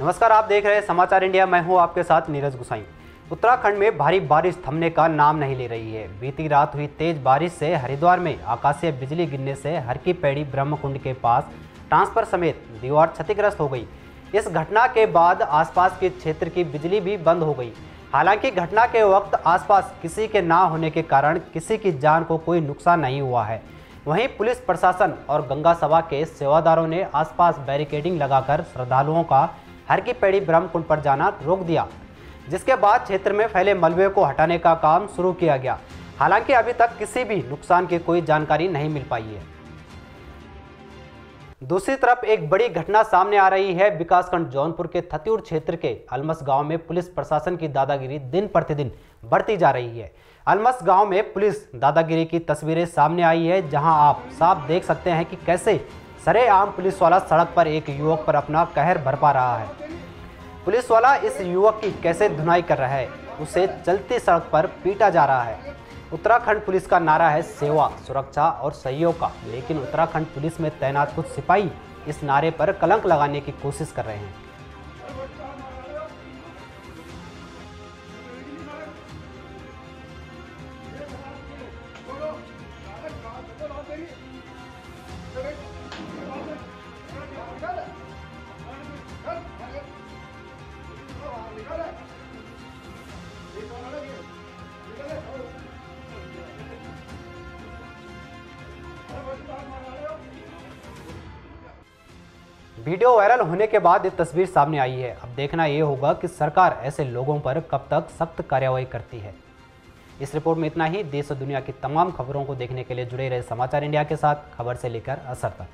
नमस्कार, आप देख रहे हैं समाचार इंडिया। मैं हूँ आपके साथ नीरज गुसाई। उत्तराखंड में भारी बारिश थमने का नाम नहीं ले रही है। बीती रात हुई तेज बारिश से हरिद्वार में आकाशीय बिजली गिरने से हरकी पैड़ी ब्रह्मकुंड के पास ट्रांसफ़र समेत दीवार क्षतिग्रस्त हो गई। इस घटना के बाद आसपास के क्षेत्र की बिजली भी बंद हो गई। हालाँकि घटना के वक्त आसपास किसी के ना होने के कारण किसी की जान को कोई नुकसान नहीं हुआ है। वहीं पुलिस प्रशासन और गंगा सभा के सेवादारों ने आसपास बैरिकेडिंग लगाकर श्रद्धालुओं का हर की पेड़ी ब्रह्मकुंड पर जाना रोक दिया, जिसके बाद क्षेत्र में फैले मलबे को हटाने का काम शुरू किया गया। हालाँकि अभी तक किसी भी नुकसान की कोई जानकारी नहीं मिल पाई है। दूसरी तरफ़ एक बड़ी घटना सामने आ रही है। विकासखंड जौनपुर के थत्यूर क्षेत्र के अलमस गाँव में पुलिस प्रशासन की दादागिरी दिन प्रतिदिन बढ़ती जा रही है। अलमस गाँव में पुलिस दादागिरी की तस्वीरें सामने आई है, जहाँ आप साफ़ देख सकते हैं कि कैसे सरेआम पुलिस वाला सड़क पर एक युवक पर अपना कहर भरपा रहा है। पुलिस वाला इस युवक की कैसे धुनाई कर रहा है, उसे चलती सड़क पर पीटा जा रहा है। उत्तराखंड पुलिस का नारा है सेवा, सुरक्षा और सहयोग का। लेकिन उत्तराखंड पुलिस में तैनात कुछ सिपाही इस नारे पर कलंक लगाने की कोशिश कर रहे हैं। वीडियो वायरल होने के बाद ये तस्वीर सामने आई है। अब देखना ये होगा कि सरकार ऐसे लोगों पर कब तक सख्त कार्रवाई करती है। इस रिपोर्ट में इतना ही। देश और दुनिया की तमाम खबरों को देखने के लिए जुड़े रहे समाचार इंडिया के साथ। खबर से लेकर असर तक।